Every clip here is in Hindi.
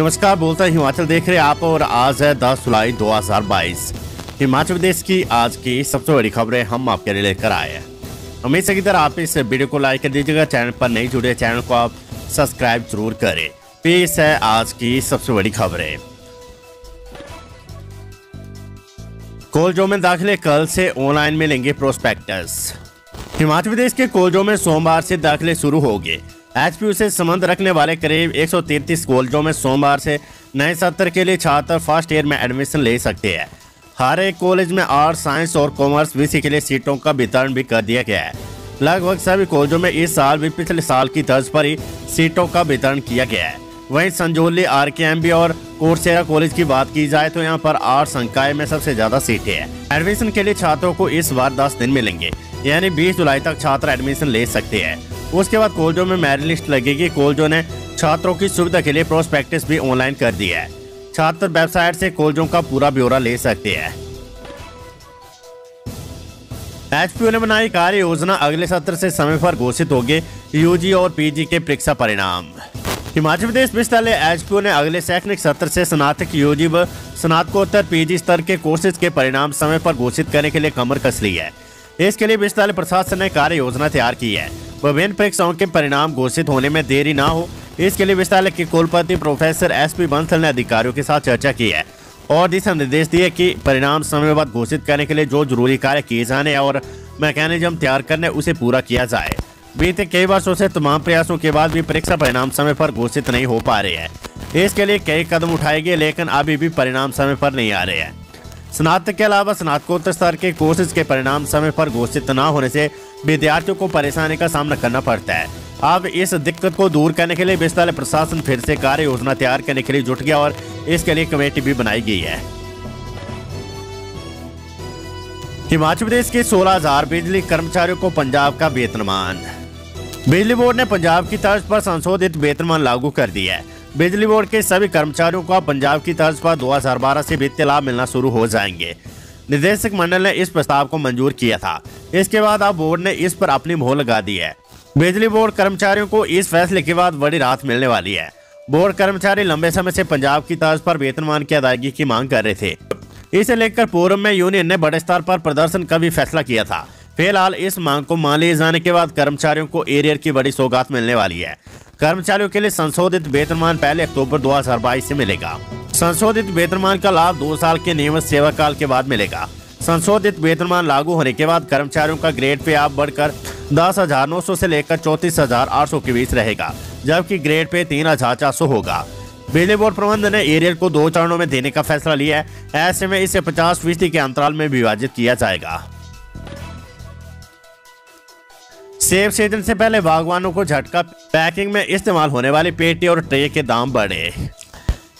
नमस्कार, बोलता है हिमाचल, देख रहे आप और आज है 10 जुलाई 2022 हिमाचल प्रदेश की आज की सबसे बड़ी खबरें हम आपके लिए लेकर आए हैं। हमेशा की तरह आप इस वीडियो को लाइक कर दीजिएगा, चैनल पर नहीं जुड़े चैनल को आप सब्सक्राइब ज़रूर करें। पेश है आज की सबसे बड़ी खबरें। कॉलेजों में दाखिले कल से ऑनलाइन मिलेंगे प्रोस्पेक्टस हिमाचल प्रदेश के कॉलेजों में सोमवार से दाखिले शुरू हो गए एचपीयू से संबंध रखने वाले करीब 133 कॉलेजों में सोमवार से नए सत्र के लिए छात्र फ़र्स्ट ईयर में एडमिशन ले सकते हैं। हर एक कॉलेज में आर्ट्स साइंस और कॉमर्स विषय के लिए सीटों का वितरण भी कर दिया गया है। लगभग सभी कॉलेजों में इस साल भी पिछले साल की तर्ज पर ही सीटों का वितरण किया गया है। वहीं Sanjauli R K M B और कोर्सेरा कॉलेज की बात की जाए तो यहाँ पर आठ संकाय में सबसे ज़्यादा सीटें हैं। एडमिशन के लिए छात्रों को इस बार दस दिन मिलेंगे, यानी 20 जुलाई तक छात्र एडमिशन ले सकते हैं। उसके बाद कॉलेजों में मेरिट लिस्ट लगेगी कॉलेजों ने छात्रों की सुविधा के लिए प्रोस्पेक्टिस भी ऑनलाइन कर दिया है। छात्र वेबसाइट से कॉलेजों का पूरा ब्यौरा ले सकते हैं। एच ने बनाई कार्य योजना अगले सत्र से समय पर घोषित होगी। यूजी और पीजी के परीक्षा परिणाम। हिमाचल प्रदेश विश्वविद्यालय एच ने अगले शैक्षणिक सत्र से स्नातक यूजी व स्नातकोत्तर पीजी स्तर के कोर्सेज के परिणाम समय पर घोषित करने के लिए कमर कस ली है। इसके लिए विश्वविद्यालय प्रशासन ने कार्य योजना तैयार की है। विभिन्न परीक्षाओं के परिणाम घोषित होने में देरी न हो। इसके लिए विश्वविद्यालय के कुलपति प्रोफेसर एस पी बंसल ने अधिकारियों के साथ चर्चा की है और दिशा निर्देश दिए कि परिणाम समय बाद घोषित करने के लिए जो ज़रूरी कार्य किए जाने और मैकेनिज्म तैयार करने उसे पूरा किया जाए। बीते कई वर्षों से तमाम प्रयासों के बाद भी परीक्षा परिणाम समय पर घोषित नहीं हो पा रहे हैं। इसके लिए कई कदम उठाए गए, लेकिन अभी भी परिणाम समय पर नहीं आ रहे हैं। स्नातक के अलावा स्नातकोत्तर स्तर के कोर्सेज के परिणाम समय पर घोषित न होने से विद्यार्थियों को परेशानी का सामना करना पड़ता है। अब इस दिक्कत को दूर करने के लिए विश्वविद्यालय प्रशासन फिर से कार्य योजना तैयार करने के लिए जुट गया और इसके लिए कमेटी भी बनाई गई है। हिमाचल प्रदेश के 16,000 बिजली कर्मचारियों को पंजाब का वेतनमान बिजली बोर्ड ने पंजाब की तर्ज पर संशोधित वेतनमान लागू कर दिया है। बिजली बोर्ड के सभी कर्मचारियों को पंजाब की तर्ज पर 2012 से वित्तीय लाभ मिलना शुरू हो जाएँगे। निदेशक मंडल ने इस प्रस्ताव को मंजूर किया था। इसके बाद अब बोर्ड ने इस पर अपनी मोह लगा दी है। बिजली बोर्ड कर्मचारियों को इस फैसले के बाद बड़ी राहत मिलने वाली है। बोर्ड कर्मचारी लंबे समय से पंजाब की तर्ज पर वेतनमान की अदायगी की मांग कर रहे थे। इसे लेकर पूर्व में यूनियन ने बड़े स्तर पर प्रदर्शन का भी फैसला किया था। फ़िलहाल इस मांग को मान लिए जाने के बाद कर्मचारियों को एरियर की बड़ी सौगात मिलने वाली है। कर्मचारियों के लिए संशोधित वेतनमान पहले अक्टूबर 2022 से मिलेगा। संशोधित वेतनमान का लाभ दो साल के नियमित सेवा काल के बाद मिलेगा। संशोधित वेतनमान लागू होने के बाद कर्मचारियों का ग्रेड पे आप बढ़कर दस हज़ार नौ सौ ऐसी लेकर चौतीस हज़ार आठ सौ के बीच रहेगा, जबकि ग्रेड पे तीन हज़ार चार सौ होगा। बिजली बोर्ड प्रबंधन ने एरियर को दो चरणों में देने का फैसला लिया है। ऐसे में इसे पचास फ़ीसदी के अंतराल में विभाजित किया जाएगा। सेब सीज़न से पहले बागवानों को झटका, पैकिंग में इस्तेमाल होने वाली पेटी और ट्रे के दाम बढ़े।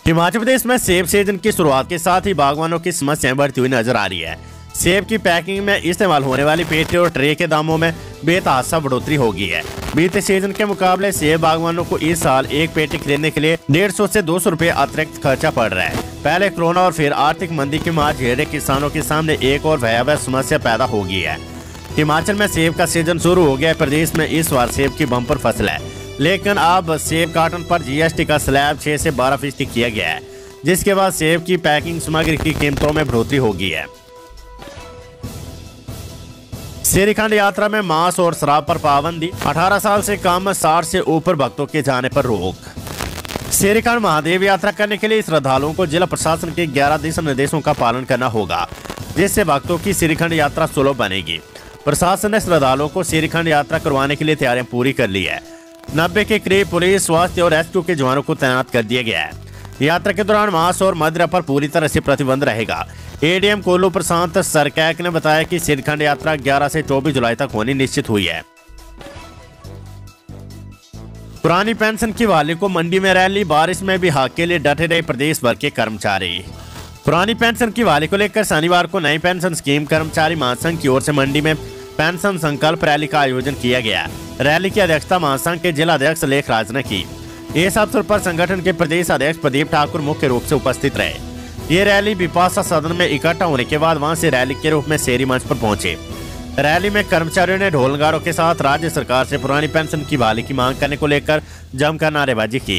हिमाचल प्रदेश में सेब सीज़न की शुरुआत के साथ ही बागवानों की समस्याएँ बढ़ती हुई नज़र आ रही है। सेब की पैकिंग में इस्तेमाल होने वाली पेटी और ट्रे के दामों में बेतहासा बढ़ोतरी होगी है। बीते सीज़न के मुकाबले सेब बागवानों को इस साल एक पेटी खरीदने के लिए डेढ़ सौ ऐसी दो सौ रूपए अतिरिक्त खर्चा पड़ रहा है। पहले कोरोना और फिर आर्थिक मंदी की मार झेल किसानों के सामने एक और भयावह समस्या पैदा होगी है। हिमाचल में सेब का सीज़न शुरू हो गया प्रदेश में इस बार सेब की बम्पर फ़सल है। लेकिन अब सेब कार्टन पर जीएसटी का स्लैब 6 से 12 फ़ीसदी किया गया है, जिसके बाद सेब की पैकिंग सामग्री की कीमतों में बढ़ोतरी होगी है। शेरीखंड यात्रा में मांस और शराब पर पाबंदी 18 साल से कम 60 से ऊपर भक्तों के जाने पर रोक। शेरीखंड महादेव यात्रा करने के लिए श्रद्धालुओं को जिला प्रशासन के 11 दिशा निर्देशों का पालन करना होगा, जिससे भक्तों की श्रीखंड यात्रा सुलभ बनेगी। प्रशासन ने श्रद्धालुओं को श्रीखंड यात्रा करवाने के लिए तैयारियाँ पूरी कर ली है। नब्बे के करीब पुलिस, स्वास्थ्य और रेस्क्यू के जवानों को तैनात कर दिया गया है। यात्रा के दौरान मांस और मदिरा पर पूरी तरह से प्रतिबंध रहेगा। एडीएम कोल्लू प्रशांत सरकैक ने बताया कि श्रीखंड यात्रा 11 से 24 जुलाई तक होनी निश्चित हुई है। पुरानी पेंशन की वाली को मंडी में रैली, बारिश में भी हाक के लिए डटे रहे प्रदेश भर के कर्मचारी। पुरानी पेंशन की वाली को लेकर शनिवार को नई पेंशन स्कीम कर्मचारी महासंघ की ओर से मंडी में पेंशन संकल्प रैली का आयोजन किया गया। रैली की अध्यक्षता महासंघ के जिला अध्यक्ष लेख राज ने की। इस अवसर पर संगठन के प्रदेश अध्यक्ष प्रदीप ठाकुर मुख्य रूप से उपस्थित रहे। ये रैली विपाशा सदन में इकट्ठा होने के बाद वहाँ से रैली के रूप में शेरी मंच पर पहुँचे। रैली में कर्मचारियों ने ढोलगारों के साथ राज्य सरकार से पुरानी पेंशन की बहाली की मांग करने को लेकर जमकर नारेबाजी की।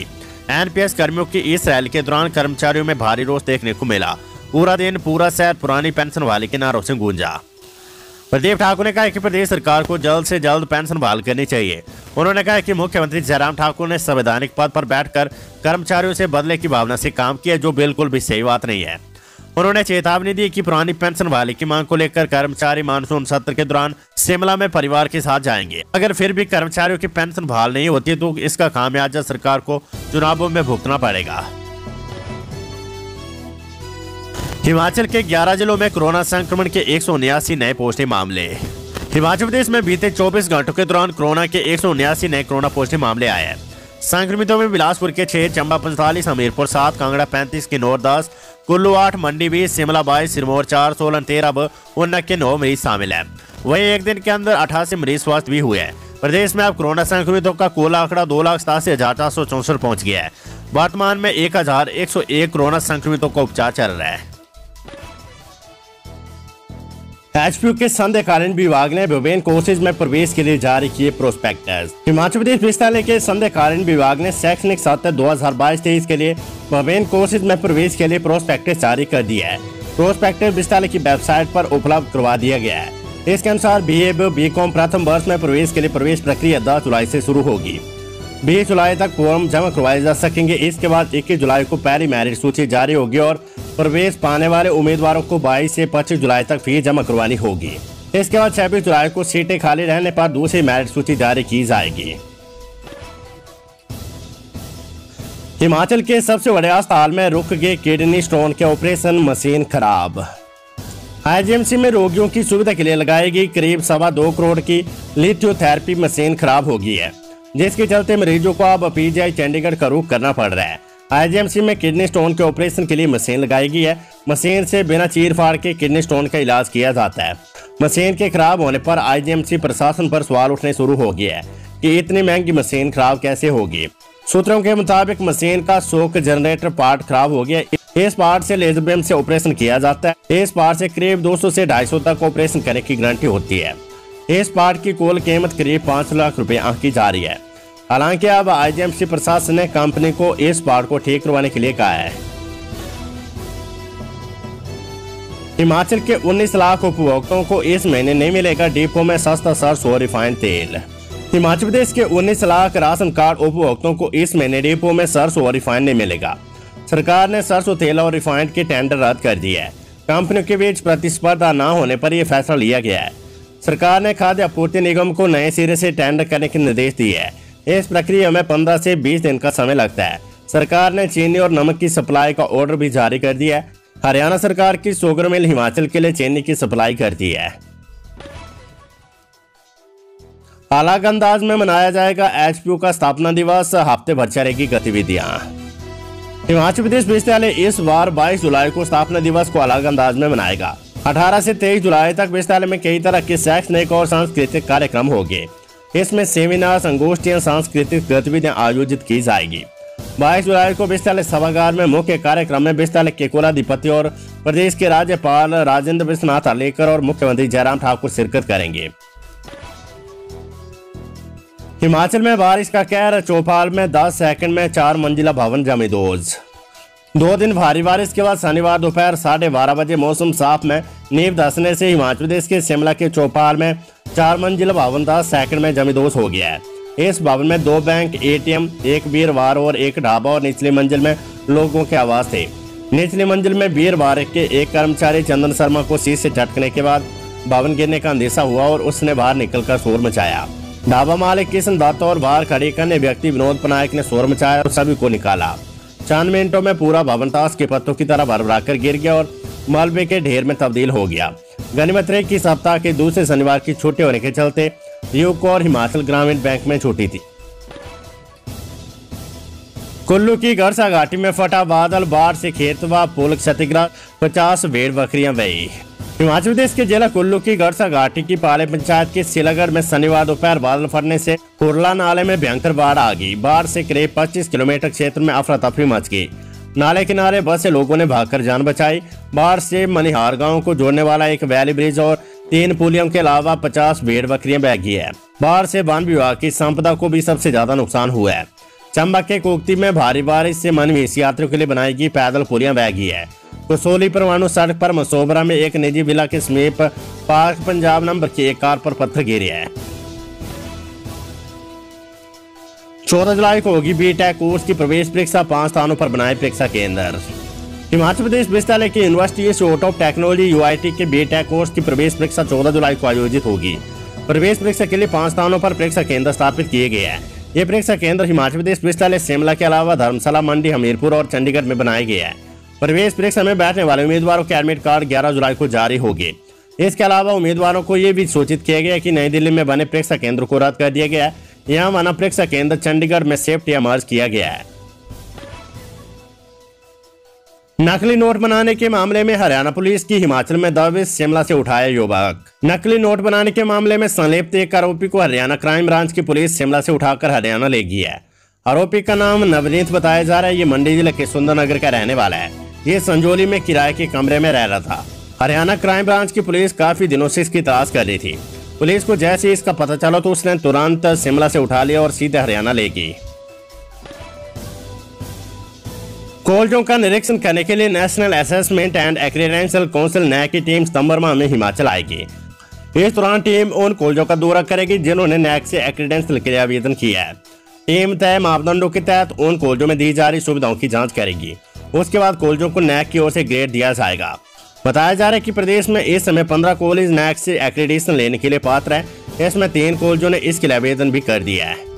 एनपीएस कर्मियों की इस रैली के दौरान कर्मचारियों में भारी रोष देखने को मिला। पूरा दिन पूरा शहर पुरानी पेंशन वाले के नारों से गूंजा। प्रदीप ठाकुर ने कहा कि प्रदेश सरकार को जल्द से जल्द पेंशन बहाल करनी चाहिए। उन्होंने कहा कि मुख्यमंत्री जयराम ठाकुर ने संवैधानिक पद पर बैठकर कर्मचारियों से बदले की भावना से काम किया, जो बिल्कुल भी सही बात नहीं है। उन्होंने चेतावनी दी कि पुरानी पेंशन वाले की मांग को लेकर कर्मचारी मानसून सत्र के दौरान शिमला में परिवार के साथ जाएँगे। अगर फिर भी कर्मचारियों की पेंशन बहाल नहीं होती तो इसका खामियाजा सरकार को चुनावों में भुगतना पड़ेगा। हिमाचल के 11 जिलों में कोरोना संक्रमण के एक नए पॉजिटिव मामले। हिमाचल प्रदेश में बीते 24 घंटों के दौरान कोरोना के एक नए कोरोना पॉजिटिव मामले आए हैं। संक्रमितों में बिलासपुर के छह, चंबा पैंतालीस, हमीरपुर सात, कांगड़ा पैंतीस किन्नौर दस, कुल्लू आठ, मंडी बीस, शिमला बाईस, सिरमौर चार, सोलन तेरह उन्नत के नौ मरीज़ शामिल है। वही एक दिन के अंदर अठासी मरीज़ स्वस्थ भी हुए हैं। प्रदेश में अब कोरोना संक्रमितों का कुल आंकड़ा दो लाख सतासी हज़ार चार सौ चौसठ पहुँच गया है। वर्तमान में एक हज़ार एक सौ एक कोरोना संक्रमितों का उपचार चल रहा है। एचपीयू के संध्याकालीन विभाग ने विभिन्न कोर्सेज में प्रवेश के लिए जारी किए प्रोस्पेक्टस हिमाचल प्रदेश विश्वविद्यालय के संध्याकालीन विभाग ने शैक्षणिक सत्र दो हज़ार बाईस तेईस के लिए विभिन्न कोर्सेज में प्रवेश के लिए प्रोस्पेक्टस जारी कर दिया है। प्रोस्पेक्टस विश्वविद्यालय की वेबसाइट पर उपलब्ध करवा दिया गया है। इसके अनुसार बी ए बी कॉम प्रथम वर्ष में प्रवेश के लिए प्रवेश प्रक्रिया दस जुलाई से शुरू होगी। बीस जुलाई तक फॉर्म जमा करवाए जा सकेंगे। इसके बाद इक्कीस जुलाई को पहली मैरिट सूची जारी होगी और प्रवेश पाने वाले उम्मीदवारों को 22 से 25 जुलाई तक फ़ीस जमा करवानी होगी। इसके बाद छब्बीस जुलाई को सीटें खाली रहने पर दूसरी मैरिट सूची जारी की जाएगी। हिमाचल के सबसे बड़े अस्पताल में रुक गए किडनी स्टोन के ऑपरेशन मशीन खराब। आईजीएमसी में रोगियों की सुविधा के लिए लगाई गई करीब सवा दो करोड़ की लिथियोथेरेपी मशीन खराब हो गई है। जिसके चलते मरीजों को अब पीजीआई चंडीगढ़ का रुख करना पड़ रहा है। आईजीएमसी में किडनी स्टोन के ऑपरेशन के लिए मशीन लगाई गई है। मशीन से बिना चीर फाड़ के किडनी स्टोन का इलाज किया जाता है। मशीन के खराब होने पर आईजीएमसी प्रशासन पर सवाल उठने शुरू हो गया है कि इतनी महँगी मशीन खराब कैसे होगी? सूत्रों के मुताबिक मशीन का शोक जनरेटर पार्ट खराब हो गया। इस पार्ट से लेजर बेम से ऑपरेशन किया जाता है। इस पार्ट से करीब 200 से 250 तक ऑपरेशन करने की गारंटी होती है। इस पार्ट की कुल कीमत करीब पाँच लाख रुपए आंकी जा रही है। हालाँकि अब आईजीएमसी प्रशासन ने कंपनी को इस पार्ट को ठीक करवाने के लिए कहा है। हिमाचल के 19 लाख उपभोक्ताओं को इस महीने नहीं मिलेगा डिपो में सस्ता सरसों रिफाइंड तेल। हिमाचल प्रदेश के 19 लाख राशन कार्ड उपभोक्ताओं को इस महीने डिपो में सरसों और रिफाइंड नहीं मिलेगा। सरकार ने सरसों तेल और रिफाइंड के टेंडर रद्द कर दिए है। कंपनियों के बीच प्रतिस्पर्धा न होने पर यह फैसला लिया गया है। सरकार ने खाद्य आपूर्ति निगम को नए सिरे से टेंडर करने के निर्देश दिए है। इस प्रक्रिया में 15 से 20 दिन का समय लगता है। सरकार ने चीनी और नमक की सप्लाई का ऑर्डर भी जारी कर दिया है। हरियाणा सरकार की सोगर मिल हिमाचल के लिए चीनी की सप्लाई करती है। अलग अंदाज में मनाया जाएगा एचपीयू का स्थापना दिवस। हफ़्ते भर चलेगी गतिविधियाँ। हिमाचल प्रदेश विश्वविद्यालय इस बार 22 जुलाई को स्थापना दिवस को अलग अंदाज में मनाएगा। 18 से 23 जुलाई तक विश्वविद्यालय में कई तरह के शैक्षणिक और सांस्कृतिक कार्यक्रम होंगे। इसमें सेमिनार संगोष्ठियाँ सांस्कृतिक गतिविधियाँ आयोजित की जाएगी। बाईस जुलाई को विश्वविद्यालय सभागार में मुख्य कार्यक्रम में विश्वविद्यालय के कुलाधिपति और प्रदेश के राज्यपाल राजेंद्र विश्वनाथ अलेकर और मुख्यमंत्री जयराम ठाकुर शिरकत करेंगे। हिमाचल में बारिश का कहर, चौपाल में 10 सेकंड में चार मंजिला भवन जमीदोज दो दिन भारी बारिश के बाद शनिवार दोपहर साढ़े बारह बजे मौसम साफ़ में, नींव धसने से हिमाचल प्रदेश के शिमला के चौपाल में, चार मंजिल भवन था सेकंड में जमीदोज हो गया है। इस भवन में दो बैंक, एटीएम, एक बीर वार और एक ढाबा और निचली मंजिल में लोगों के आवास थे। निचली मंजिल में बीर वार के एक कर्मचारी चंदन शर्मा को शीश से झटकने के बाद भवन गिरने का अंदेशा हुआ और उसने बाहर निकलकर शोर मचाया। ढाबा मालिक किशन दत्त और बाहर खड़ी करने व्यक्ति विनोद पनायक ने शोर मचाया और सभी को निकाला। चंद मिनटों में पूरा भवन ताश के पत्तों की तरह भर कर गिर गया और मलबे के ढेर में तब्दील हो गया। गनीमत रहे की सप्ताह के दूसरे शनिवार की छुट्टी होने के चलते यूको और हिमाचल ग्रामीण बैंक में छुट्टी थी। कुल्लू की गरसा घाटी में फटा बादल, बाढ़ से खेत व पुल क्षतिग्रस्त, पचास भेड़ बकरियाँ बही। हिमाचल प्रदेश के जिला कुल्लू की गरसा घाटी की पाले पंचायत के सिलागढ़ में शनिवार दोपहर बादल फटने से कुरला नाले में भयंकर बाढ़ आ गई। बाढ़ से करीब 25 किलोमीटर क्षेत्र में अफरा तफरी मच गई। नाले किनारे बस से लोगों ने भागकर जान बचाई। बाढ़ से मनिहार गाँव को जोड़ने वाला एक वैली ब्रिज और तीन पुलियों के अलावा पचास भेड़ बकरियाँ बह गई है। बाढ़ से वन विभाग की संपदा को भी सबसे ज़्यादा नुकसान हुआ है। चंबा के कोकती में भारी बारिश से मनवीस यात्रियों के लिए बनाई गई पैदल पुलियाँ बह गई है। कसोली परवाणु सड़क पर मसोबरा में एक निजी विला के समीप पार्क पंजाब नंबर की एक कार पर पत्थर गिरे है। चौदह जुलाई को होगी बी टेक कोर्स की प्रवेश परीक्षा, पाँच स्थानों पर बनाए परीक्षा केंद्र। हिमाचल प्रदेश विश्वविद्यालय की University Institute of Technology UIT के बी टेक कोर्स की प्रवेश परीक्षा चौदह जुलाई को आयोजित होगी। प्रवेश परीक्षा के लिए पाँच स्थानों पर परीक्षा केंद्र स्थापित किए गए हैं। ये परीक्षा केंद्र हिमाचल प्रदेश विश्वविद्यालय शिमला के अलावा धर्मशाला, मंडी, हमीरपुर और चंडीगढ़ में बनाया गया है। प्रवेश परीक्षा में बैठने वाले उम्मीदवारों के एडमिट कार्ड ग्यारह जुलाई को जारी होगी। इसके अलावा उम्मीदवारों को ये भी सूचित किया गया कि नई दिल्ली में बने परीक्षा केंद्र को रद्द कर दिया गया है। यहाँ बना परीक्षा केंद्र चंडीगढ़ में सेफ्टी मर्ज किया गया है। नकली नोट बनाने के मामले में हरियाणा पुलिस की हिमाचल में दबिश शिमला से उठाया युवक। नकली नोट बनाने के मामले में संलिप्त एक आरोपी को हरियाणा क्राइम ब्रांच की पुलिस शिमला से उठाकर हरियाणा ले गई है। आरोपी का नाम नवनीत बताया जा रहा है, ये मंडी ज़िले के सुंदरनगर का रहने वाला है। ये संजोली में किराए के कमरे में रह रहा था। हरियाणा क्राइम ब्रांच की पुलिस काफ़ी दिनों से इसकी तलाश कर रही थी। पुलिस को जैसे इसका पता चला तो उसने तुरंत शिमला से उठा लिया और सीधे हरियाणा ले गई। कॉलेजों का निरीक्षण करने के लिए National Assessment and Accreditation Council NAAC की टीम सितंबर माह में हिमाचल आएगी। इस दौरान टीम उन कॉलेजों का दौरा करेगी जिन्होंने नैक से एक्रीडेंशियल के लिए आवेदन किया है। टीम तय मापदंडों के तहत उन कॉलेजों में दी जा रही सुविधाओं की जाँच करेगी। उसके बाद कॉलेजों को नैक की ओर से ग्रेड दिया जाएगा। बताया जा रहा है कि प्रदेश में इस समय पंद्रह कॉलेज नैक से एक्रीडेशन लेने के लिए पात्र है। इसमें तीन कॉलेजों ने इसके लिए आवेदन भी कर दिया है।